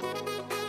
Bye.